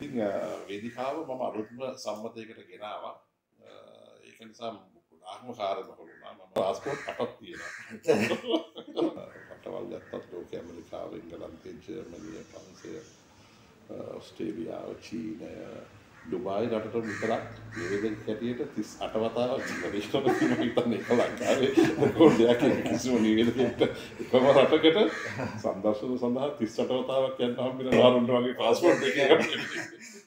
ඉතින් වේදිකාව මම අලුත්ම සම්මතයකට ගෙනාවා. ඒක නිසා ගොඩාක්ම කාර්යබහුල වුණා මම පාස්පෝර්ට් අටක් තියෙනවා. රටවල් ගත්තත් ලෝක ඇමරිකාව එංගලන්තය ජර්මනිය ප්‍රංශය ඔස්ට්‍රේලියාව චීනය ඩුබායි රටට විතරක් නිවේදක හැටියට තිස් අට වතාවක් පරීක්ෂණ තියෙනවා හිතන්නේ ඒක ලංකාවේ මොකද දෙයක් කිසිම නිවේදකයෙක්ට එකම රටකට සම්දර්ශන සඳහා 38 වතාවක් යන්න හම්බෙන වාරුන්ට වගේ පාස්පෝර්ට් එකක්.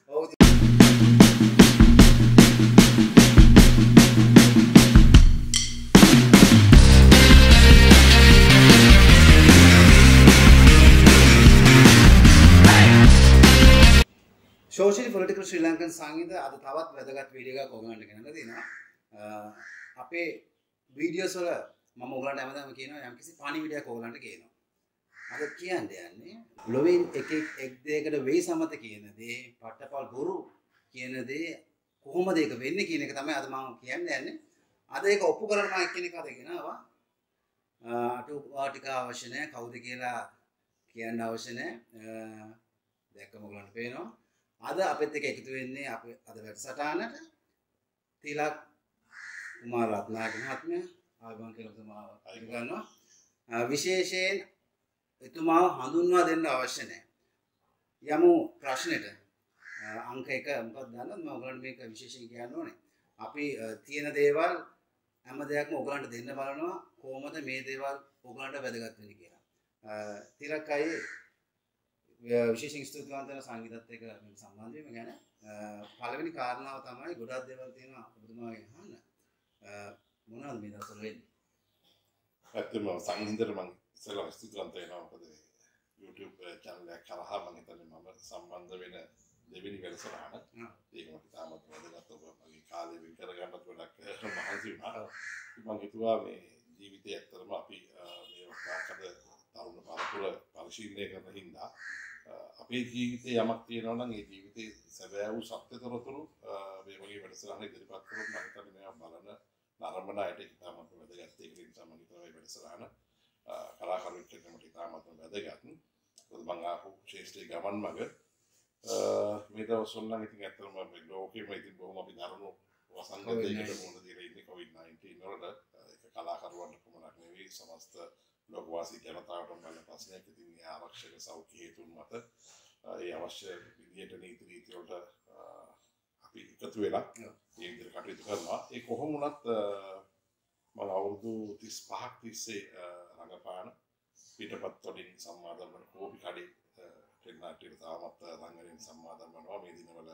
ශෝෂලි පොලිටිකල් ශ්‍රී ලංකන් සංගීත අද තවත් වැදගත් වීඩියෝ එකක් ඔයගලන්ට ගෙනල්ලා දෙනවා. අපේ වීඩියෝස් වල මම ඔයගලන්ට හැමදාම කියනවා යම්කිසි පණිවිඩයක් ඔයගලන්ට කියනවා. අද කියන්න යන්නේ ලොවෙන් එක එක් දෙයකට වෙයි සමත කියන දේ, පට්ටපල් බොරු කියන දේ කොහොමද ඒක වෙන්නේ කියන එක තමයි අද මම කියන්න යන්නේ. අද ඒක ඔප්පු කරන්න මම එක්කෙනෙක් අද ගෙනාවා. අටුවා ටික අවශ්‍ය නැහැ කවුද කියලා කියන්න අවශ්‍ය නැහැ. දැක්කම ඔයගලන්ට පේනවා. අද අපත් එක එකතු වෙන්නේ අප අද වැඩසටානට තිලක් කුමාර රත්නායක මහත්මය ආගමන් කෙලතුමාව අගන්නවා විශේෂයෙන් එතුමාව හඳුන්වා දෙන්න අවශ්‍ය නෑ යමු ප්‍රශ්නයට අංක එක මොකක් දන්න ඔගලන්ට මේක විශේෂයෙන් කියන්න ඕනේ. අපි තියෙන දේවල් හැම දෙයක්ම ඔගලන්ට දෙන්න බලනවා. කොහොමද මේ දේවල් ඔගලන්ට වැදගත් වෙන්නේ කියලා. තිලක් අය විශේෂ ස්තුතිවන්තන සංගීතත් එක සම්බන්ධ වීම ගැන පළවෙනි කාරණාව තමයි ගොඩක් දේවල් තියෙනවා ඔබතුමාගෙන් අහන්න. මොනවද මේ දවස්වල වෙන්නේ? ඇත්තම සංහිඳර මං ඉස්සෙල්ලා ස්තුතිවන්ත වෙනවා. මොකද YouTube channel එකක් කරහා මම හිතන්නේ මම සම්බන්ධ වෙන දෙවෙනි වැඩසටහන ඒක මට තාමත් වැදගත්. ඔබ මගේ කාලේ වෙන් කරගන්නත් ගොඩක් මහන්සි වුණා. මම හිතුවා මේ ජීවිතය ඇත්තටම අපි මේ වතාවකද තරුණ පරපුර පරිශීලනය කරන හින්දා අපේ ජීවිතේ යමක් තියෙනවා නම් ඒ ජීවිතේ සැබෑ වූ සත්‍ය තොරතුරු මේ වගේ වැඩසටහන ඉදිරිපත් කරොත් මම හිතන්නේ මේවා බලන නරඹන අයට ඉතාමත් වැදගත්. ඒක නිසා මම හිතනවා මේ වැඩසටහන කලාකරුවෙක් වෙන්න මට ඉතාමත් වැදගත්. මොකද මම ආපු ශේෂ්ත්‍රී ගමන් මග මේ දවස්වල නම් ඉතින් ඇත්තටම මේ ලෝකෙම ඉතින් බොහොම අපි දරුණු වසංගතයකට මුහුණ දීලා ඉන්නේ COVID-19 වලට. ඒක කලාකරුවන්ට පමණක් නෙවෙයි සමස්ත ලොකවාසී ජනතාවට බල ප්‍රශ්නයක්. ඉතින් ආරක්ෂක සෞඛ්‍ය හේතුන් මත ඒ අවශ්‍ය විදියට නීති රීති වලට අපි එකතු වෙලා ඒ විදිහට කටයුතු කරනවා. ඒ කොහොම වුණත් මම අවුරුදු 35ක් තිස්සේ රඟපාන පිටපත් වලින් සම්මාදම් වන කෝපි කඩේ ටෙල්නාටියට තාමත් රංගනයෙන් සම්මාදම් වෙනවා. මේ දිනවල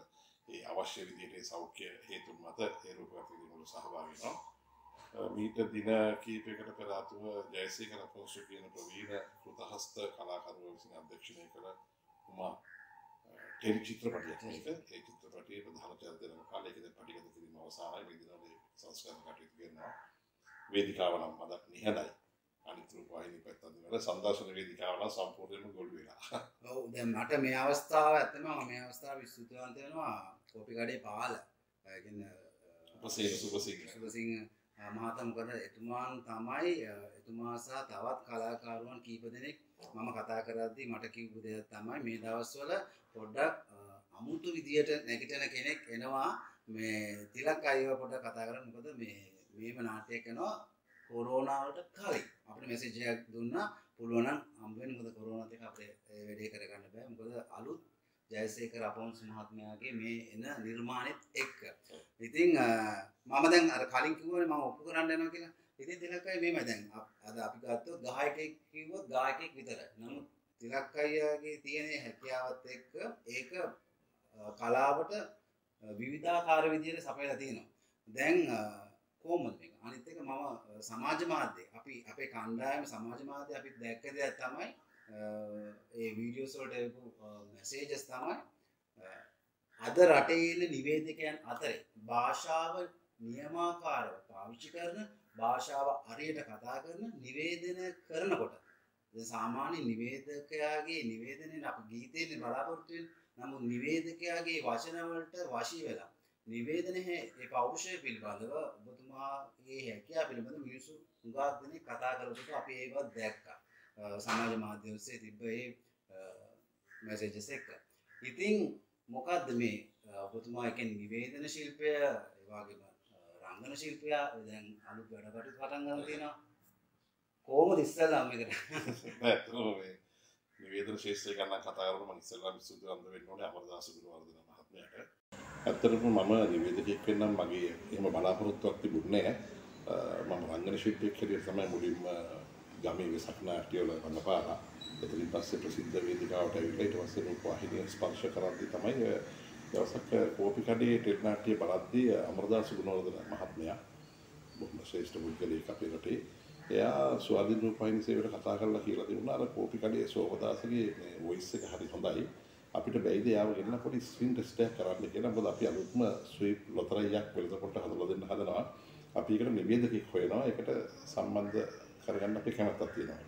ඒ අවශ්‍ය විදිහට සෞඛ්‍ය හේතුන් මත ඒ රූපගත වල සහභාගී වෙනවා මීට දින කීපයකට පෙර අතුව ජයසේකර පොස්ට් කියන ප්‍රවීණ කෘතහස්ත කලාකරුවෝ විසින් අධ්‍යක්ෂණය කළ උමා ටෙලි චිත්‍රපටයක් මේක. ඒ චිත්‍රපටයේ ප්‍රධාන චරිතය නම් කාලයකදී පටිගත කිරීම අවසානයේ. මේ දිනවල සංස්කරණ කටයුතු කරනවා. වේදිකාව නම් මදක් නිහඬයි. අනිත් රූපවාහිනී පැත්තත් වල සංදර්ශන වේදිකාව නම් සම්පූර්ණයෙන්ම ගොළු වෙලා. ඔව් දැන් මට මේ අවස්ථාව ඇත්තම මේ අවස්ථාව විස්තුතිවන්ත වෙනවා. කෝපි කඩේ පාල ඒ කියන්නේ උපසේන සුපසිංහ සුපසිංහ මහතා මොකද එතුමාන් තමයි එතුමා සහ තවත් කලාකාරුවන් කීප දෙනෙක් මම කතා කරද්දී මට කිව්ව දෙයක් තමයි මේ දවස්වල පොඩ්ඩක් අමුතු විදියට නැගිටින කෙනෙක් එනවා. මේ තිලක් අයව පොඩ්ඩක් කතා කරන්න. මොකද මේ මේම නාට්‍යයක් කරනවා කොරෝනා වලට කලින්. අපිට මෙසේජ් එකක් දුන්නා පුළුවන් නම් හම්බ වෙන්න. මොකද කොරෝනාත් එක්ක අපිට වැඩේ කරගන්න බෑ. මොකද අලුත් ජයසේකර අපොන්ස් මහත්මයාගේ මේ එන නිර්මාණෙත් එක්ක. ඉතින් මම දැන් අර කලින් කිව්වනේ මම ඔප්පු කරන්න යනවා කියලා. ඉතින් තිලක්කයි මේම දැන් අද අපි ගත්තොත් ගායකයෙක් කිව්වොත් ගායකයෙක් විතරයි. නමුත් තිලක් අයියාගේ තියෙන හැකියාවත් එක්ක ඒක කලාවට විවිධාකාර විදිහට සපයලා තියෙනවා. දැන් කොහොමද මේක? අනිත් එක මම සමාජ මාධ්‍ය අපි අපේ කණ්ඩායම සමාජ මාධ්‍ය අපි දැක්ක දෙයක් තමයි ඒ වීඩියෝස් වලට එපු මැසේජස් තමයි අද රටේ ඉන්න නිවේදකයන් අතරේ භාෂාව නියමාකාරව පාවිච්චි කරන භාෂාව හරියට කතා කරන නිවේදන කරනකොට සාමාන්‍ය නිවේදකයාගේ නිවේදනයෙන් අපි ගීතයෙන් බලාපොරොත්තු වෙන නමුත් නිවේදකයාගේ වචන වලට වශී වෙලා නිවේදනයේ ඒ පෞරුෂය පිළිබඳව ඔබතුමාගේ හැකියාව පිළිබඳව මිනිස්සු හුඟක් දෙනෙක් කතා කරනකොට අපි ඒවත් දැක්කා. සමාජ මාධ්‍ය ඔස්සේ තිබ්බ ඒ මැසේජස් එක. ඉතින් මොකක්ද මේ ඔබතුමා එකෙන් නිවේදන ශිල්පය ඒවාගේම රංගන ශිල්පයා දැන් අලු වැඩකට පටන් ගන්න තියෙනවා කෝම ඉස්සල්ලාම එකට ඇත්තම මේ නිවේදන ශේෂ්ත්‍රය ගන්න කතා කරන මම ඉස්සෙල්ලාම සුදු අන්ද වෙන්න ඕනේ අමරදාස ගුණවර්ධන මහත්මයාට. ඇත්තටම මම නිවේදකයෙක් වෙන්නම් මගේ එහෙම බලාපොරොත්තුවක් තිබුණේ නැහැ. මම රංගන ශිල්පියෙක් හැටියට තමයි මුලින්ම ගමේ වෙසක් නාට්‍යවල රඟපාලා. එතනින් පස්සේ ප්‍රසිද්ධ වේදිකාවට ඇවිල්ලා ඊට පස්සේ රූපවාහිනිය ස්පර්ශ කරද්දී තමයි දවසක් කෝපි කඩේ ටෙලි නාට්‍ය බලද්දී අමරදාස ගුණවර්ධන මහත්මයා බොහොම ශ්‍රේෂ්ඨ පුද්ගලයෙක් අපේ රටේ එයා ස්වාධීන රූපවාහිනී සේවයට කතා කරලා කියලා තිබුණා. අර කෝපි කඩේ සෝමදාසගේ මේ වොයිස් එක හරි හොඳයි. අපිට බැයිද? යාව ගෙන්න පොඩි ස්ක්‍රීන් ටෙස්ට් එකක් කරන්න කියලා. මොකද අපි අලුත්ම ස්වීප් ලොතරැයියක් වෙළඳපොළට හදලා දෙන්න හදනවා. අපි ඒකට නිවේදකෙක් හොයනවා. ඒකට සම්බන්ධ කරගන්න අපි කැමැත්තක් තියෙනවා.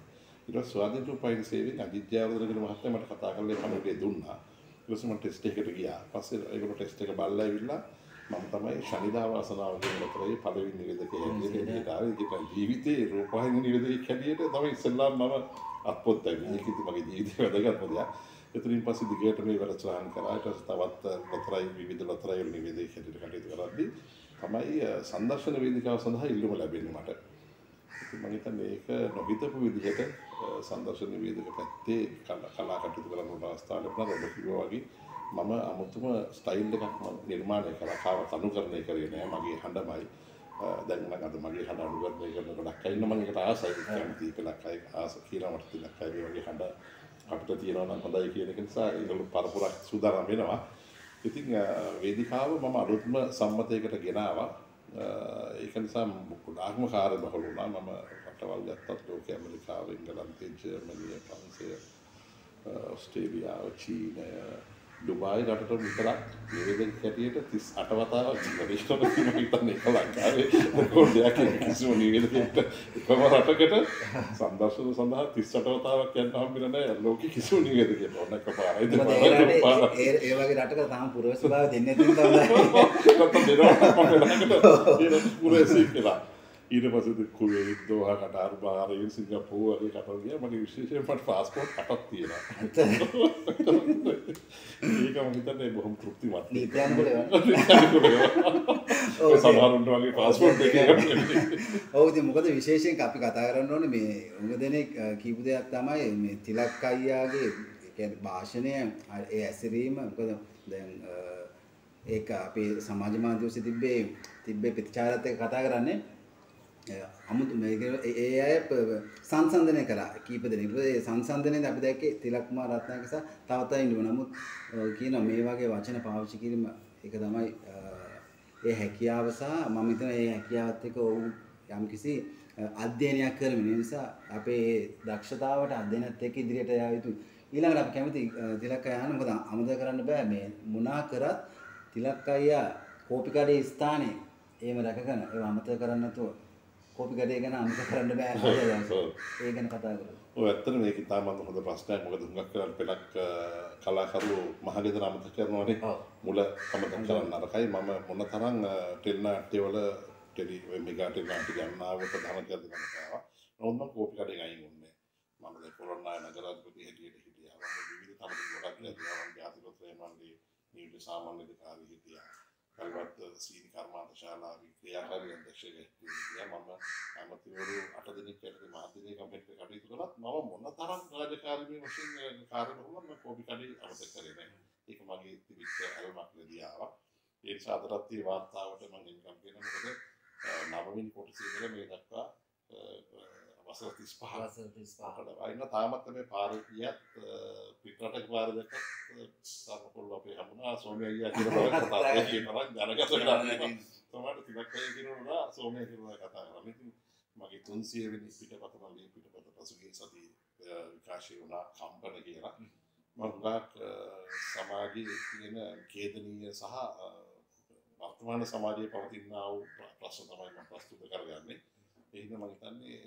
ඊට පස්සේ ස්වාධීන රූපවාහිනී සේවයෙන් අජිත් ජයවර්ධන මහත්තයා මට කතා කරලා පණිවිඩය දුන්නා. ඊට පස්සේ මම ටෙස්ට් එකකට ගියා. පස්සේ ඒගොල්ලෝ ටෙස්ට් එක බලලා ඇවිල්ලා මම තමයි ශනිදා වාසනාව කියන ලතරේ පළවෙනි නිවේදකයෙක් හැටියට ආවේ. ඒක ජීවිතේ රූපවාහිනී නිවේදකයෙක් හැටියට තමයි ඉස්සෙල්ලාම මම අත්පොත් ලැබුණේ ඒක ඉතින් මගේ ජීවිතේ වැදගත්ම දෙයක්. එතනින් පස්සේ දිගට මේ වැඩසටහන් කරා. ඊට පස්සේ තවත් ලතරයි විවිධ ලතරයි නිවේදකයෙක් හැටියට කටයුතු කරද්දී තමයි සංදර්ශන වේදිකාව සඳහා ඉල්ලුම ලැබෙන්නේ මට මම හිතන්නේ ඒක නොහිතපු විදිහට සංදර්ශන නිවේදක පැත්තේ කලා කටයුතු කරන්න අවස්ථාව ලැබුණා ඔබ කිව්වා වගේ මම අමුතුම ස්ටයිල් එකක් මම නිර්මාණය කළා කාවත් අනුකරණය කරේ නෑ. මගේ හඬමයි. දැන් නම් අද මගේ හඬ අනුකරණය කරන ගොඩක් අය ඉන්න මම ඒකට ආසයි. කැමති කලක් අය ආස කියලා මට තිලක් අය වගේ හඬ අපිට තියෙනවා නම් හොඳයි කියන එක නිසා ඒගොල්ලෝ පරපුරක් සූදානම් වෙනවා. ඉතින් වේදිකාව මම අලුත්ම සම්මතයකට ගෙනාවා. ඒක නිසා ගොඩාක්ම කාර්යබහුල වුණා. මම රටවල් ගත්තත් ලෝක ඇමරිකාව එංගලන්තය ජර්මනිය ප්‍රංශය ඔස්ට්‍රේලියාව චීනය ඩුබායි රටට විතරක් නිවේදක හැටියට 38 වතාවක් ජීවිතේට මම හිතන්නේ ඒක ලංකාවේ. රෙකෝඩයක් කිසිම නිවේදකයෙක්ට එකම රටකට සම්දර්ශන සඳහා 38 වතාවක් යන්න හම්බෙන්නේ නැහැ. ලෝකෙ කිසිම නිවේදකයෙකුට ඕන එකපාරයි. දෙපාරයි ඒ වගේ රටක තාම පුරවැසිභාව දෙන්නේ නැතිනම් පුරවැසි කියලා ඊට පසද කුවේ දෝහ කටාර බාරයෙන් සිංගප්පූ වගේ කටල් ගියා. මගේ විශේෂයෙන් මට පාස්පෝර්ට් අටක් තියෙනවා. ඒක මම හිතන්නේ බොහොම තෘප්තිමත්. නීත්‍යානුකූල සමහරුන්ට වගේ පාස්පෝර්ට් දෙක ඔව් ඉතින් මොකද විශේෂයෙන් අපි කතා කරන්න ඕනේ මේ උඟ දෙනෙක් කීප දෙයක් තමයි මේ තිලක් අයියාගේ භාෂණය ඒ ඇසිරීම. මොකද දැන් ඒක අපේ සමාජ මාධ්‍ය ඔස්සේ තිබ්බේ තිබ්බේ ප්‍රතිචාරات එක කතා කරන්නේ අමුතු ඒ අය සංසන්ධනය කරා කීප දෙනෙක්. ඒ සංසන්ධනයේ අපි දැක්කේ තිලක් කුමාර රත්නායක සහ තවත් අය ඉන්නවා නමුත් කියන මේ වගේ වචන පාවිච්චි කිරීම ඒක තමයි ඒ හැකියාව සහ මම හිතන ඒ හැකියාවත් එක්ක ඔව් යම්කිසි අධ්‍යයනයක් කරමින්. ඒ නිසා අපේ දක්ෂතාවට අධ්‍යයනත් එක්ක ඉදිරියට යා යුතුයි. ඊළඟට අපි කැමති තිලක් අයියා මොකද අමතක කරන්න බෑ. මේ මොනා කරත් තිලක් අයියා කෝපි කඩේ ස්ථානයේ එහෙම රැකගෙන ඒව අමතක කරන්න නැතුව කෝපි ගඩේ ගැන අමතක කරන්න බෑ ඒ ගැන කතා කරමු. ඔය ඇත්තට මේක ඉතාමත් හොඳ ප්‍රශ්නයක්. මොකද හුඟක් කරලා පෙළක් කලාකරුවෝ මහගෙදර අමතක කරනවානේ. මුල අමතක කරන්න නරකයි. මම මොන තරම් ටෙලි නාට්‍යවල ටෙලි මෙගා ටෙලි නාට්‍ය ගන්නාවට ධනක දෙනවා. නමුත් මම කෝපි කඩේ අයින් වුණේ. මම දැන් කොරෝනා නගරාධිපති හැටියට හිටියා. මම විවිධ තම ගොඩක් ඉඳලා ජාතිපත්‍රය මණ්ඩලයේ නියුට සාමාන්‍ය අධිකාරී හිටියා. කල්වත් සීනි කර්මාන්ත ශාලාවේ ක්‍රියාකාරී අධ්‍යක්ෂකයෙක් හිටියා. මම ඇමතිවරු අට දෙනෙක් යටතේ මාධ්‍යයේ කමිටුවට කටයුතු කළත් මම මොන තරම් රාජකාරී වශයෙන් කාර්ය බහුල මම කෝපි කඩේ අමතක කරේ නැහැ. ඒක මගේ තිබිච්ච අරමුණක් නේදී ආවා. ඒ නිසා අදටත් මේ වාර්තාවට මම නිකම් කියන මොකද නවමින් කොටසේ ඉඳලා මේ දක්වා වසර 35 වසර 35 අයින තාමත් මේ පාරේ ගියත් පිටරටක පාර දැක්කත් සමකොල්ල අපේ හමුණා සෝමය අය කියනවා සෝමය කතා මගේ 300 වෙනි පිටපත මගේ පිටපත පසුගිය සතියේ විකාශය වුණා කම්පන කියලා. හුඟක් සමාජයේ තියෙන ඛේදනීය සහ වර්තමාන සමාජයේ පවතිනා වූ ප්‍රශ්න තමයි ප්‍රස්තුත කරගන්නේ එහෙනම් මම හිතන්නේ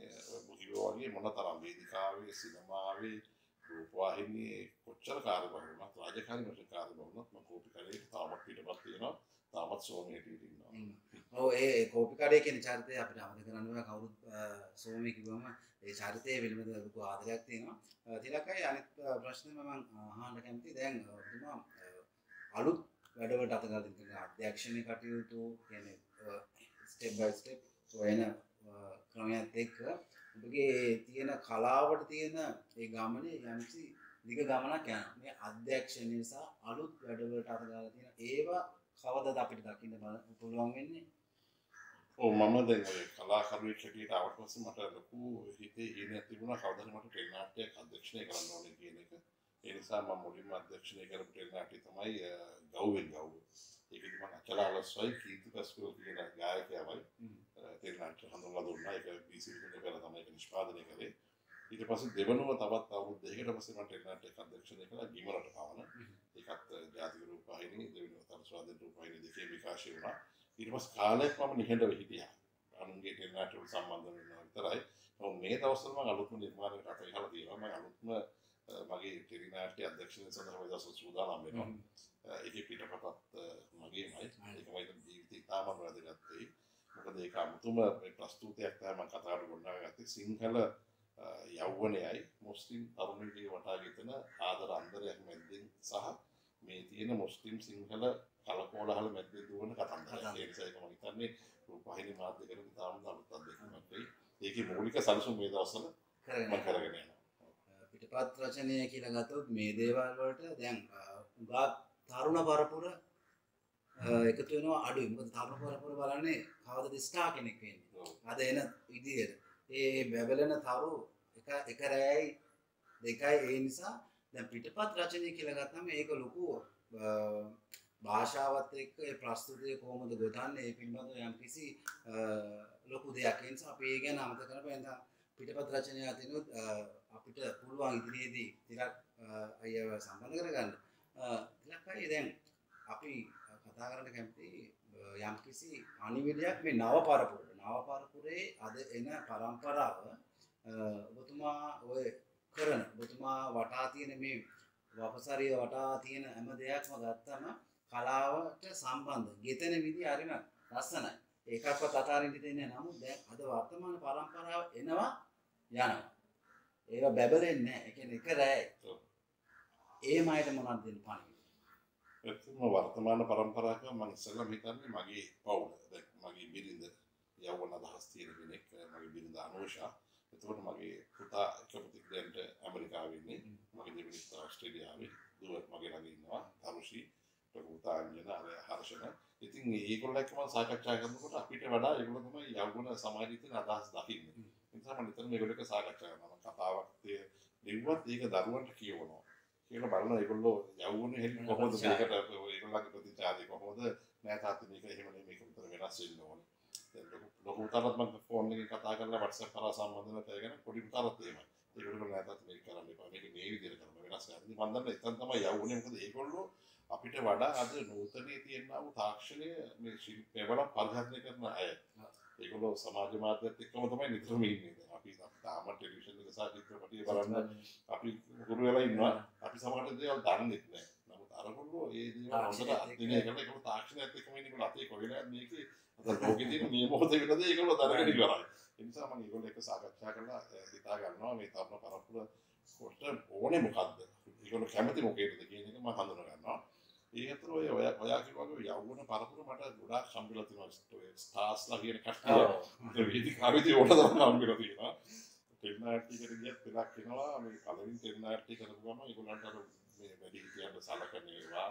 කිව්වා වගේ මොන තරම් වේදිකාවේ සිනමාවේ රූපවාහිනියේ කොච්චර කාර්යබහුල වුණත් රාජකාරී වශයෙන් කාර්යබහුල වුණත් මම කෝපි කඩේට තාමත් පිටපත් තියෙනවා තාමත් සෝමයට ඉන්නවා ඔව් ඒ කෝපි කඩේ කියන චරිතය අපිට අමතක කරන්න බෑ කවුරුත් සෝමේ කිව්වම ඒ චරිතය පිළිබඳ ලොකු ආදරයක් තියෙනවා. තිලකයි අනිත් ප්‍රශ්නේ මම අහන්න කැමතියි. දැන් ඔබතුමා අලුත් වැඩවට අතගාල අධ්‍යක්ෂණය කටයුතු කියන ස්ටෙප් බයි ස්ටෙප් හොයන ක්‍රමයත් එක්ක ඔබගේ තියෙන කලාවට තියෙන ඒ ගමනේ යම්සි දිග ගමනක් යන මේ අධ්‍යක්ෂණය නිසා අලුත් වැඩවලට අතගාල තියෙන ඒවා කවදද අපිට දකින්න පුළුවන් වෙන්නේ? ඕ මම දැන් ඔය කලාකරුවෙක් හැටියට ආවට පස්සේ මට ලොකු හිතේ හීනයක් තිබුණා. කවදාද මට ටෙලි නාට්‍යයක් අධ්‍යක්ෂණය කරන්න ඕනේ කියන එක. ඒ නිසා මම මුලින්ම අධ්‍යක්ෂණය කරපු ටෙලි නාට්‍ය තමයි ගව්වෙන් ගව්ව. ඒකෙදි මම අචලාලස්වයි කීර්ති පස්කෝ කියන ගායකයාවයි ටෙලි නාට්‍ය හඳුන්වලා දුන්නා. ඒක එකේ පෙර තමයි ඒක නිෂ්පාදනය කරේ. ඊට පස්සේ දෙවනුව තවත් අවුරුදු දෙකකට පස්සේ මම ටෙලි නාට්‍යයක් අධ්‍යක්ෂණය කළා ගිමරට පවන. ඒකත් ජාතික රූපවාහිනී දෙවෙනුව තරුස්වාදන රූපවාහිනී දෙකේ විකාශය වුණා. ඊට පස්සේ කාලයක් මම නිහඬව හිටියා. අනුන්ගේ ටෙලි නාට්‍යවල සම්බන්ධ වෙනවා විතරයි. නමුත් මේ දවස්වල මම අලුත්ම නිර්මාණයකට අත ගහලා තියෙනවා. මම අලුත්ම මගේ ටෙලි නාට්‍ය අධ්‍යක්ෂණය සඳහා දවස්වල සූදානම් වෙනවා. ඒකේ පිටපතත් මගේමයි. ඒකමයි ජීවිතේ තාමත් වැදගත් වෙයි. ඒක අමුතුම ප්‍රස්තුතියක් තමයි මම කතාවට ගොඩනගාගත්තේ සිංහල යෞවනයයි මුස්ලිම් තරුණියගේ වටා ගෙතන ආදර අන්දරයක් මැද්දෙන් සහ මේ තියෙන මුස්ලිම් සිංහල කලකෝලහල මැද්දේ දුවන කතන්දරයක්. ඒ නිසා ඒක මම හිතන්නේ රූපවාහිනී මාධ්‍ය කරන තාම අලුත් අත්දැකීමක් වෙයි. ඒකේ මූලික සැලසුම් මේ දවස්වල මම කරගෙන. පිටපත් රචනය කියලා ගත්තොත් මේ දේවල් වලට දැන් උගා තරුණ පරපුර එකතු වෙනවා අඩුයි. මොකද තරුණ පරපුර බලන්නේ කවදද ස්ටාර් කෙනෙක් වෙන්නේ. අද එන විදියට. ඒ බැබලෙන තරු එක එක රැයයි දෙකයි ඒ නිසා දැන් පිටපත් රචනය කියලා ගත්තම ඒක ලොකු භාෂාවත් එක්ක ඒ ප්‍රස්තුතිය කොහොමද ගොතන්නේ ඒ පිළිබඳව යම්කිසි ලොකු දෙයක් ඒ නිසා අපි ඒ ගැන අමතක කරලා එතන පිටපත් රචනය අතිනුත් අපිට පුළුවන් ඉදිරියේදී ටිකක් අයව සම්බන්ධ කරගන්න. ටිකක් අය දැන් අපි කතා කරන්න කැමති යම්කිසි අනිවිඩයක් මේ නව පරපුර නව පරපුරේ අද එන පරම්පරාව ඔබතුමා ඔය කරන ඔබතුමා වටා තියෙන මේ වපසරිය වටා තියෙන හැම දෙයක්ම ගත්තම කලාවට සම්බන්ධ ගෙතන විදි අරිම ලස්සනයි ඒකක්වත් අතාරින්ට දෙන්නේ නමුත් දැන් අද වර්තමාන පරම්පරාව එනවා යනවා ඒවා බැබලෙන්නේ නැහැ. ඒ කියන්නේ එක රැයි. ඒ මයට මොනවද දෙන්න පණිවිඩ? ඇත්තම වර්තමාන පරම්පරාවක මම ඉස්සෙල්ලාම හිතන්නේ මගේ පවුල. දැන් මගේ බිරිඳ යවන අදහස් තියෙන කෙනෙක් මගේ බිරිඳ අනෝෂා. එතකොට මගේ පුතා එක පුතෙක් දැන් ඇමරිකාවේ ඉන්නේ. මගේ දෙවෙනි පුතා ඕස්ට්‍රේලියාවේ. දුව මගේ ළඟ ඉන්නවා. තරුෂි. පුතා අංජන අර හර්ෂණ. ඉතින් ඒගොල්ලෝ එක්ක මම සාකච්ඡා කරනකොට අපිට වඩා ඒගොල්ලෝ තමයි යවුන සමාජයේ තියෙන අදහස් දකින්නේ. නිසා මම නිතරම මේගොල්ලෝ එක්ක සාකච්ඡා කරනවා. කතාවක් ලිව්වත් ඒක දරුවන්ට කියවනවා. කියලා බලන ඒගොල්ලෝ යවුනේ හෙන්න කොහොමද මේකට ඒගොල්ලන්ගේ ප්‍රතිචාරය කොහොමද නෑ තාත්තා මේක එහෙම නෙමෙයි මේක උතර වෙනස් වෙන්න ඕනේ. ලොකු පුතාටත් මම ෆෝන් එකකින් කතා කරලා WhatsApp කරා සම්බන්ධන කරගෙන පොඩි පුතාටත් එහෙමයි. ඒගොල්ලෝ නෑ තාත්තා මේක කරන්න එපා. මේක මේ විදිහට කරන්න වෙනස් කරන්න. මම දන්නේ එතන තමයි යවුනේ මොකද ඒගොල්ලෝ අපිට වඩා අද නූතනයේ තියෙනා වූ තාක්ෂණය මේ ශිල්පවල පරිහරණය කරන අය. ඒගොල්ලෝ සමාජ මාධ්‍යත් එක්කම තමයි නිතරම ඉන්නේ. අපි තාම ටෙලිවිෂන් එක සහ චිත්‍රපටිය බලන්න අපි හුරු වෙලා ඉන්නවා. අපි සමහර දේවල් දන්නේ නැහැ. නමුත් අරගොල්ලෝ ඒ දේවල් හොඳට අධ්‍යයනය කරලා ඒගොල්ලෝ තාක්ෂණයත් එක්කම ඉන්නේ ඒගොල්ලෝ අපේ කොහෙලත් මේකේ අද ලෝකෙ තියෙන මේ මොහොතේ වෙනද ඒගොල්ලෝ දැනගෙන ඉවරයි. ඒ නිසා මම ඒගොල්ලෝ එක්ක සාකච්ඡා කරලා හිතා ගන්නවා මේ තරුණ පරපුර කොට ඕනේ මොකද්ද? ඒගොල්ලෝ කැමති මොකේද කියන එක මම හඳුනා ගන්නවා. ඒ අතර ඔය ඔය ඔයා කිව්වා යවුන පරපුර මට ගොඩාක් හම්බෙලා තියෙනවා. ස්ටාර්ස්ලා කියන කට්ටිය. ඒ වේදිකාවේදී ඕන තරම් හම්බෙලා තියෙනවා. ටෙල්නාටි එකට ගියත් පෙරක් වෙනවා. මේ පළවෙනි ටෙල්නාටි කරපුවම ඒගොල්ලන්ට අර මේ වැඩි හිටියන්ට සලකන ඒවා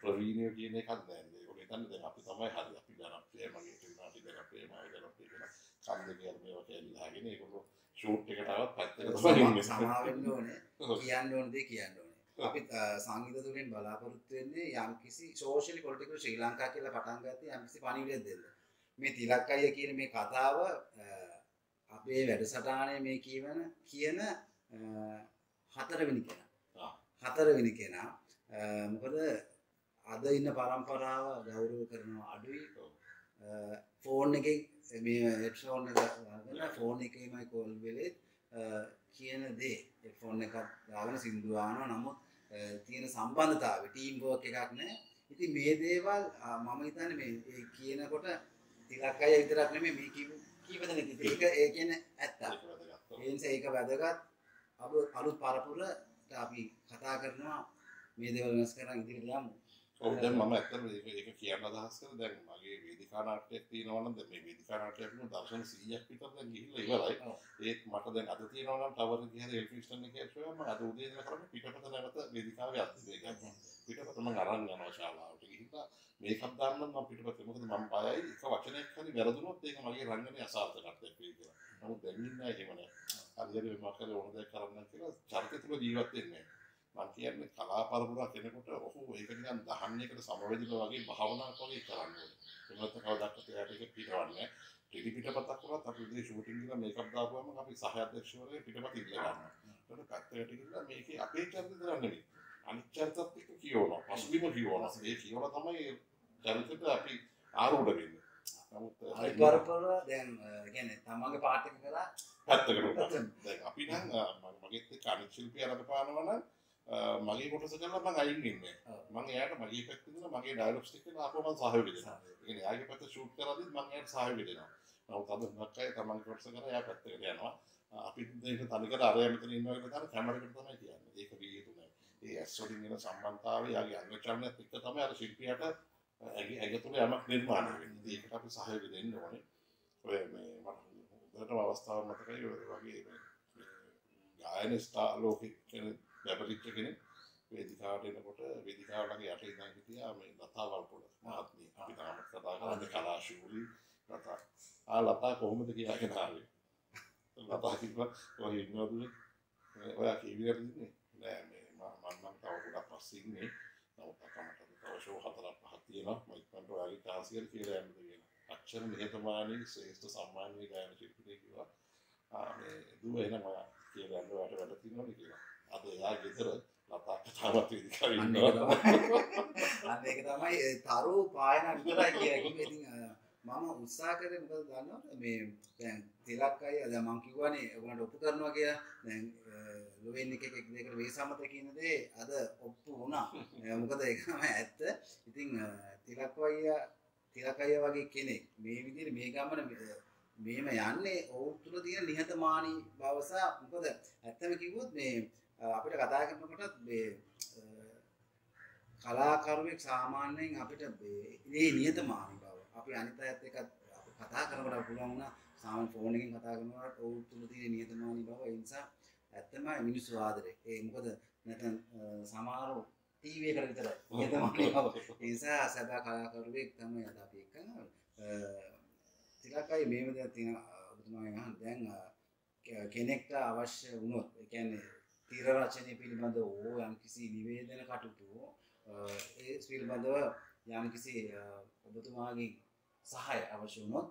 ප්‍රවීණය කියන එකක් දැන් ඒගොල්ලෝ හිතන්නේ දැන් අපි තමයි හරි. අපි ජනප්‍රිය මගේ ටෙල්නාටි ජනප්‍රිය මගේ ජනප්‍රිය කියලා කන්ද කියන මේවා කියලාගෙන ඒගොල්ලෝ ෂූට් එකට આવත් පැත්තකට තමයි ඉන්නේ. සමාවෙන්න ඕනේ. කියන්න ඕන දේ කියන්න ඕනේ අපි සංගීත තුලින් බලාපොරොත්තු වෙන්නේ යම්කිසි සෝෂලි පොලිටිකල් ශ්‍රී ලංකා කියලා පටන් ගත්තේ යම්කිසි පණිවිඩයක් දෙන්න. මේ තිලක් අයියා කියන මේ කතාව අපේ වැඩසටානේ මේ කියවන කියන හතරවෙනි කෙනා. හතරවෙනි කෙනා. මොකද අද ඉන්න පරම්පරාව ගෞරව කරනවා අඩුයි. ෆෝන් එක මේ හෙඩ්ෆෝන් එක ෆෝන් එකමයි කෝල් වෙලෙත් කියන දේ. ෆෝන් එකක් දාගෙන සිින්දුවානවා නමුත් තියෙන සම්බන්ධතාව ටීම් වර්ක් එකක් නෑ ඉතින් මේ දේවල් මම හිතන්නේ මේ කියනකොට තිලක් අය විතරක් නෙමෙයි මේ කිව්ව කීප දෙනෙක් ඒක ඒ කියන්නේ ඇත්ත. ඒ නිසා ඒක වැදගත්. අලුත් පරපුරට අපි කතා කරනවා මේ දේවල් වෙනස් කරන් ඉදිරියට යමු. ඔව් දැන් මම ඒක ඒක කියන්න අදහස් කරේ දැන් මගේ වේදිකා නාට්‍යයක් තියෙනවා නම් දැන් මේ වේදිකා නාට්‍යයක් නේ දර්ශන 100ක් විතර දැන් ගිහිල්ලා ඉවරයි. ඒත් මට දැන් අද තියෙනවා නම් ටවර් එකේ එකේ ෂෝ මම අද උදේ කරන්නේ පිටපත නැවත වේදිකාවේ අද්දේ ඒක. පිටපත මම අරන් යනවා ශාලාවට ගිහිල්ලා මේකක් දාන්න මම පිටපතේ මොකද මම බයයි එක වචනයක් හරි වැරදුනොත් ඒක මගේ රංගනේ අසාර්ථකත්වයක් වෙයි කියලා. නමුත් දැන් ඉන්නේ එහෙම නෑ. හරියට මම කරේ ඕන දෙයක් කරන්න කියලා චරිතය තුළ ජීවත් වෙන්නේ. මම කියන්නේ කලා පරපුරා කෙනෙකුට ඔහු ඒක නිකන් දහන්නේකට සමවැදිලා වගේ භාවනාවක් වගේ කරන්න ඕනේ. ඒකට කවදාවත් එයාට ඒක පිටවන්නේ ටෙලි පිටපතක් වුණත් අපි ඉතින් ෂූටින් ගිහලා මේකප් දාපුවම අපි සහ අධ්‍යක්ෂවරයා පිටපත ඉල්ල ගන්නවා. ඒකට පැත්තකට ගිහලා මේකේ අපේ චරිත විතර නෙවෙයි. අනිත් චරිතත් එක්ක කියවනවා. පසුබිම කියවනවා. ඒ කියවලා තමයි චරිතෙට අපි ආරූඪ වෙන්නේ. නමුත් අනිත් පරපුර දැන් කියන්නේ තමන්ගේ පාට එක කරා පැත්තකට දැන් අපි නම් මගෙත් අනිත් ශිල්පියා රඟපානවා නම් මගේ කොටස අයින් වෙන්නේ. ඔව්. මම එයාට මගේ පැත්තේ ඉඳලා මගේ ඩයලොග්ස් ටික කරලා ආපහු මම සහයෝගය දෙනවා. ඒ කියන්නේ එයාගේ පැත්ත ෂූට් කරද්දිත් මම එයාට සහයෝගය දෙනවා. නමුත් අද හුඟක් අය තමන්ගේ කොටස කරලා එයා පැත්තකට යනවා. අපි මේක තනිකර අරය මෙතන ඉන්නවා කියලා තමයි කැමරේකට තමයි කියන්නේ. ඒක විය යුතු නෑ ඒ ඇස් වලින් එන සම්බන්ධතාවය යාගේ අංග චලනයත් එක්ක තමයි අර ශිල්පියාට ඇගේ ඇග තුළ යමක් නිර්මාණය වෙන්නේ. ඒකට අපි සහයෝගය දෙන්න ඕනේ. ඔය මේ මට හොඳටම අවස්ථාවක් මතකයි. වගේ මේ ගායන ස්ථා ලෝකෙ කෙනෙක් බැබලිච්ච කෙනෙක් වේදිකාවට එනකොට වේදිකාව ළඟ යට ඉඳන් හිටියා මේ ලතා වල්පොල මහත්මිය. අපි තාමත් කතා කරන්නේ කලාශූරී ලතා. ආ ලතා කොහොමද කියාගෙන ආවේ? ලතා කිව්වා ඔය ඉන්නවද? ඔයා කීවිලට ඉන්නේ? නෑ මේ මම මම තව ගොඩක් පස්සේ ඉන්නේ. නමුත් අකමට තව ෂෝ හතරක් පහක් තියෙනවා. මම ඉක්මනට ටාස්ක් එකට කියලා යන්න දෙන්න. අක්ෂර නිහතමානී ශ්‍රේෂ්ඨ සම්මානීය ගායන ශිල්පියෙක් කිව්වා. ආ මේ දුව එනවා කියලා යන්න ඔයාලට වැඩ තියෙනවද කියලා. අද එයා ගෙදර ලතා කතාවත් අන්න ඉන්නවා. අන්න ඒක තමයි තරු පායන විතරයි කියලා කිව්වේ. ඉතින් මම උත්සාහ කරේ මොකද දන්නවද මේ දැන් තිලක් අය දැන් මම කිව්වනේ ඔයගොල්ලන්ට ඔප්පු කරනවා කියලා. දැන් ලොවෙන් එක එක දෙකට වේසමත කියන දේ අද ඔප්පු වුණා. මොකද ඒක තමයි ඇත්ත. ඉතින් තිලක් අයියා තිලක් අයියා වගේ කෙනෙක් මේ විදිහට මේ ගමන මෙහෙම යන්නේ ඔවුන් තුළ තියෙන නිහතමානී බව සහ මොකද ඇත්තම කිව්වොත් මේ අපිට කතා කරනකොටත් මේ කලාකරුවෙක් සාමාන්‍යයෙන් අපිට මේ නියතමානී බව. අපි අනිත් අයත් එක්ක කතා කරනකොට පුළුවන් වුණා සාමාන්‍ය ෆෝන් එකෙන් කතා කරනකොට ඔවුන් තුළ තියෙන නියතමානී බව. ඒ නිසා ඇත්තම මිනිස්සු ආදරේ. ඒ මොකද නැත්නම් අ, සමහරව ටීවී එකට විතරයි. නියතමානී බව. ඒ නිසා සදා කලාකරුවෙක් තමයි අද අපි එක්ක ටිකක් අය මේව දෙයක් තියෙන අහන්න. දැන් කෙනෙක්ට අවශ්‍ය වුණොත් ඒ කියන්නේ තීර රචනය පිළිබඳව ඕ යම්කිසි නිවේදන කටයුතු අ, ඒ පිළිබඳව යම්කිසි අ, ඔබතුමාගේ සහය අවශ්‍ය වුණොත්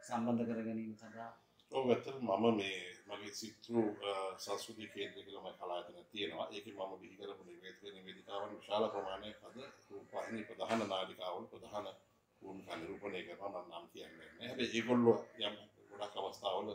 සම්බන්ධ කර ගැනීම සඳහා ඔව් ඇත්තටම මම මේ මගේ සිත්රු සංස්කෘතික කේන්ද්‍රය කියලා මම කලායතන තියෙනවා. ඒකේ මම බිහි කරපු නිවේදක නිවේදිකාවන් විශාල ප්‍රමාණයක් අද රූපවාහිනී ප්‍රධාන නාලිකාවල ප්‍රධාන භූමිකා නිරූපණය කරනවා මම නම් කියන්නේ නැහැ. හැබැයි ඒගොල්ලෝ යම් ගොඩක් අවස්ථාවල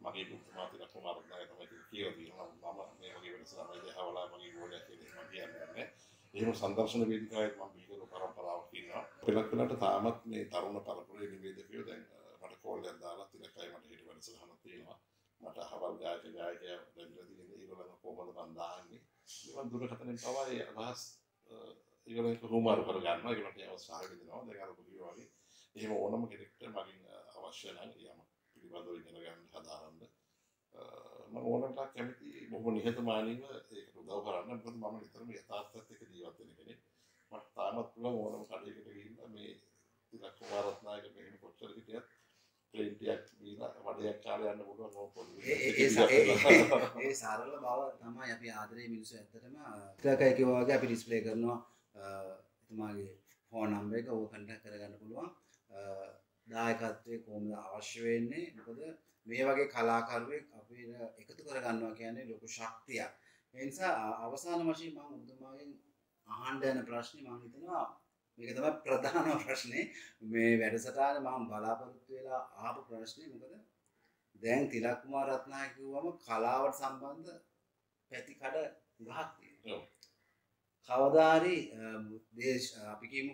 මගේ පුතුමා තිර කුමාරත්නය තමයි කියලා තියෙනවා. මම මේ වගේ වෙනසක් දෙහවලා මගේ ගෝලයක් කියලා මම කියන්නේ නැහැ. එහෙම සංදර්ශන වේදිකාවේ මම බිහි කරපු පරම්පරාවක් තියෙනවා. පෙළක් පෙළට තාමත් මේ තරුණ පරපුරේ නිවේදකයෝ දැන් අ, මට කෝල් එකක් දාලා තිලකයි මට හිට වැඩසටහනක් තියෙනවා. මට අහවල් ගායක ගායකයා ලැබිලා තියෙන ඒගොල්ලන් කොහොමද මන් දාන්නේ. ඒවා දුරකථනෙන් පවා ඒ අදහස් අ, ඒගොල්ලන් එක හුමාරු කර ගන්නවා. ඒගොල්ලන්ට ඒවා සහාය දෙනවා. දැන් අර පුදුම වගේ. එහෙම ඕනම කෙනෙක්ට මගෙන් අ, අවශ්‍ය නම් යම පිළිබඳව ඉගෙන ගන්න හදාරන්න. ඕනකට කැමති බොහොම නිහතමානීව ඒකට උදව් කරන්න. මොකද මම නිතරම යථාර්ථයත් එක්ක ජීවත් වෙන කෙනෙක්. මට තාමත් පුළුවන් ඕනම කඩේකට ගිහිල්ලා මේ තිලක් කුමාරත්නායක මෙහෙම කොච්චර හිටියත් ප්ලේන්ටියක් දීලා වඩයක් කාලේ යන්න පුළුවන් ඕක පොඩි ඒ- සරල බව තමයි අපි ආදරේ මිනිස්සු ඇත්තටම ටිකක් කිව්වා වගේ අපි ඩිස්ප්ලේ කරනවා එතුමාගේ ෆෝන් නම්බර් එක ඕක කන්ටැක්ට් කරගන්න පුළුවන් අ, දායකත්වයේ කොහොමද අවශ්‍ය වෙන්නේ මොකද මේ වගේ කලාකරුවෙක් අපිට එකතු කරගන්නවා කියන්නේ ලොකු ශක්තියක් ඒ නිසා අවසාන වශයෙන් මම ඔබතුමාගෙන් අහන්න යන ප්‍රශ්නේ මම හිතනවා මේක තමයි ප්‍රධානම ප්‍රශ්නේ මේ වැඩසටහන මම බලාපොරොත්තු වෙලා ආපු ප්‍රශ්නේ මොකද දැන් තිලක් කුමාර රත්නායක කිව්වම කලාවට සම්බන්ධ පැති කඩ ගහක් තියෙනවා. ඔව්. කවදා හරි අ, දේශ අපි කියමු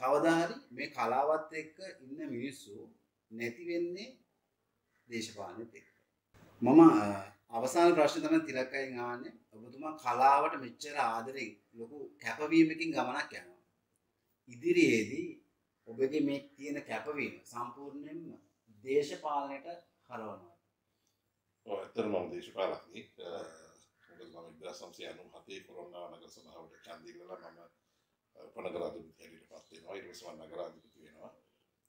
කවදා හරි මේ කලාවත් එක්ක ඉන්න මිනිස්සු නැති වෙන්නේ දේශපාලනෙත් එක්ක. මම අ, අවසාන ප්‍රශ්නේ තමයි තිලක් අයින් අහන්නේ. ඔබතුමා කලාවට මෙච්චර ආදරෙන් ලොකු කැපවීමකින් ගමනක් යනවා. ඉදිරියේදී ඔබගේ මේ තියෙන කැපවීම සම්පූර්ණයෙන්ම දේශපාලනයට හරවනවා. ඇත්තට මම දේශපාලකයෙක්. මොකද මම ඉදා සම්සය අනු හතේ කොරෝනා නගර සභාවට ඡන්දිල්ලලා මම උපනගරාධිපති හැටියට පත් වෙනවා. ඊට පස්සේ මම නගරාධිපති වෙනවා.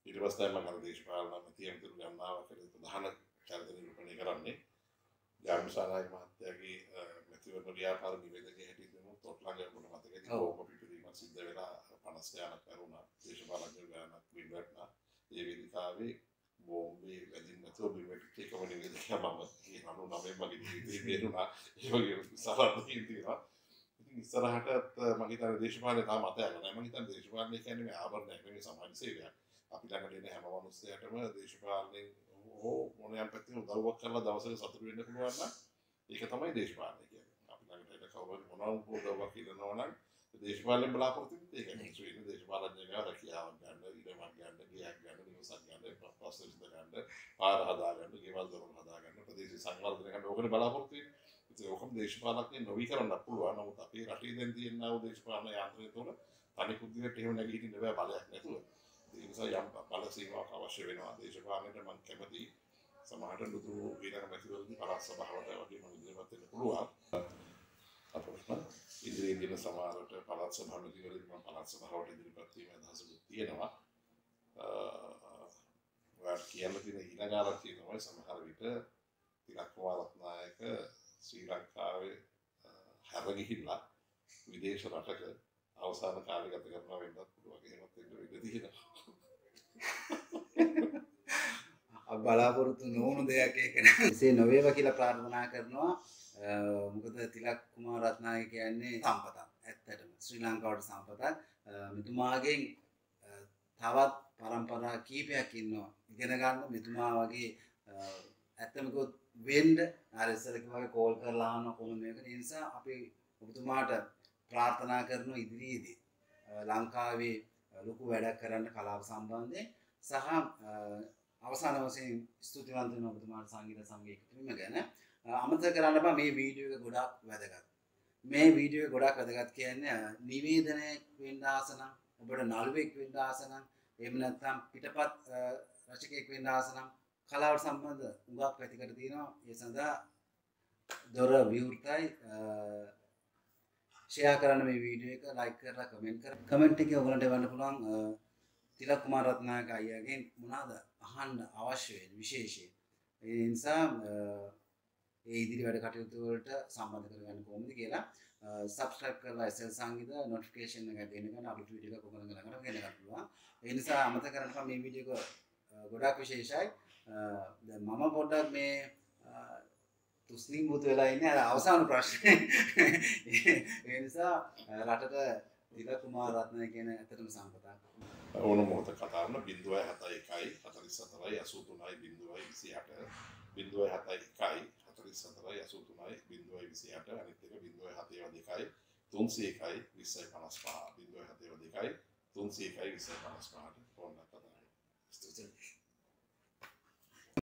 ඊට පස්සේ මම අර දේශපාලන මැතිවතුරු ගන්නාවකට ප්‍රධාන චරිත නිරූපණය කරන්නේ. ගාමිසානායක මහත්තයාගේ මැතිවරණ ව්‍යාපාර නිවේදකයේ හැටියට දෙනු තොට්ලඟ වුණ මතකයි. බෝම්බ පිපිරීමක් සිද්ධ වෙලා 50 ගානක් කරුණා. දේශපාලන ගානක් විඳවටනා. ඒ වේදිකාවේ බෝම්බේ වැදින් නැතුව බිමට එකම නිවේදකයා මම ඒ 99 මගේ ජීවිතේ බේරුණා. ඒ වගේ සරලව තියෙනවා. ඉතින් ඉස්සරහටත් මම හිතන්නේ දේශපාලනේ තාම අතහැරලා නැහැ. මම හිතන්නේ දේශපාලනය කියන්නේ මේ ආවරණයක් නෙවෙයි සමාජ සේවයක්. අපි ළඟට එන හැම මිනිස්සයටම දේශපාලනේ හෝ මොනියම් පැත්තේ උදව්වක් කරලා දවසක සතුටු වෙන්න පුළුවන් නම් ඒක තමයි දේශපාලනය කියන්නේ. අපි ළඟට එන කවුරු මොනවා උදව්වක් ඉල්ලනවා නම් දේශපාලනේ බලාපොරොත්තු වෙන්නේ ඒක. මිනිස්සු ඉන්නේ දේශපාලනඥයෝ රැකියාවක් ගන්න, ඉඩමක් ගන්න, ගියක් ගන්න, නිවසක් ගන්න, විසඳ ගන්න, පාර හදා ගන්න, ගෙවල් දොරවල් හදා ගන්න, ප්‍රදේශ සංවර්ධනය ගන්න ඕකනේ බලාපොරොත්තු වෙන්නේ. ඉතින් ඔකම දේශපාලනඥය නොවි කරන්න පුළුවන්. නමුත් අපේ රටේ දැන් තියෙන ආ දේශපාලන යාන්ත්‍රය තුළ තනි කුද්දියට එහෙම නැගී හිටින්න බෑ බලයක් නැතුව. ඒ නිසා යම් බල සීමාවක් අවශ්‍ය වෙනවා. දේශපාලනයට මම කැමති සමහරට නුදුරු ඊළඟ මැතිවරණදී පළාත් සභාවට වගේ මම ඉදිරියට වෙන්න පුළුවන්. අපිට ඉදිරියේ දින සමහරට පළාත් සභාව මැතිවරණදී මම පළාත් සභාවට ඉදිරිපත් වීම අදහසකුත් තියෙනවා. ඔයාලට කියන්න තියෙන ඊළඟ ආරක්ෂිය තමයි සමහර විට තිලක් කුමාරත්නායක ශ්‍රී ලංකාවේ හැර ගිහිල්ලා විදේශ රටක අවසාන කාලය ගත කරනවා වෙන්නත් පුළුවන්. එහෙමත් වෙන්න ඉඩ තියෙනවා. බලාපොරොත්තු නොවුණු දෙයක් ඒක එසේ නොවේවා කියලා ප්‍රාර්ථනා කරනවා. මොකද තිලක් කුමාරත්නායක කියන්නේ සම්පතක්. ඇත්තටම ශ්‍රී ලංකාවට සම්පතක්. මෙතුමාගෙන් තවත් පරම්පරා කීපයක් ඉන්නවා. ඉගෙන ගන්න මෙතුමා වගේ ඇත්තමකොත් වෙන්ඩ අරස්සලක වගේ කෝල් කරලා අහන්න කොහොමද මේක? ඒ නිසා අපි ඔබතුමාට ප්‍රාර්ථනා කරන ඉදිරියේදී ලංකාවේ ලොකු වැඩක් කරන්න කලාව සම්බන්ධයෙන් සහ අවසාන වශයෙන් ස්තුතිවන්ත වෙනවා ඔබතුමාට සංගීත සංගීත එකතුවීම ගැන අමතක කරන්න බෑ මේ වීඩියෝ එක ගොඩක් වැදගත්. මේ වීඩියෝ එක ගොඩක් වැදගත් කියන්නේ නිවේදනයක් වෙන්න ආස නම් ඔබට නළුවෙක් වෙන්න ආස නම් එහෙම නැත්නම් පිටපත් රචකයෙක් වෙන්න ආස නම් කලාවට සම්බන්ධ උගක් පැතිකට තියෙනවා. ඒ සඳහා දොර විවෘතයි. ෂෙයා කරන්න මේ වීඩියෝ එක ලයික් කරලා කමෙන්ට් කර කමෙන්ට් එකේ ඔයගලන්ට එවන්න පුළුවන්. තිලක් කුමාර රත්නායක අයියාගෙන් මොනවාද අහන්න අවශ්‍ය වෙන්නේ විශේෂයෙන්? ඒ නිසා ඒ ඉදිරි වැඩ කටයුතු වලට සම්බන්ධ කරගන්න කොහොමද කියලා සබස්ක්‍රයිබ් කරලා SL සංගීත නොටිෆිකේෂන් එක දෙන්න ගන්න අපිට වීඩියෝ එකක් ඔයගලන් ළඟට ගෙන ගන්න පුළුවන්. ඒ නිසා අමතක කරන්න මේ වීඩියෝ එක ගොඩාක් විශේෂයි. මම පොඩ්ඩක් මේ තුස්ලිම් බුතු වෙලා ඉන්නේ අර අවසාන ප්‍රශ්නේ. නිසා රටට දිල කුමාර රත්නය කියන ඇත්තටම සම්පතක්. ඕන මොහොත කතා කරන 0.71යි 44යි 83යි 0.28 0.71යි 44යි 83යි 0.28 අනිත් එක 0.72යි 301යි 2055 0.72යි 301යි 2055ට ෆෝන් එකක් කතා කරනවා ස්තුතියි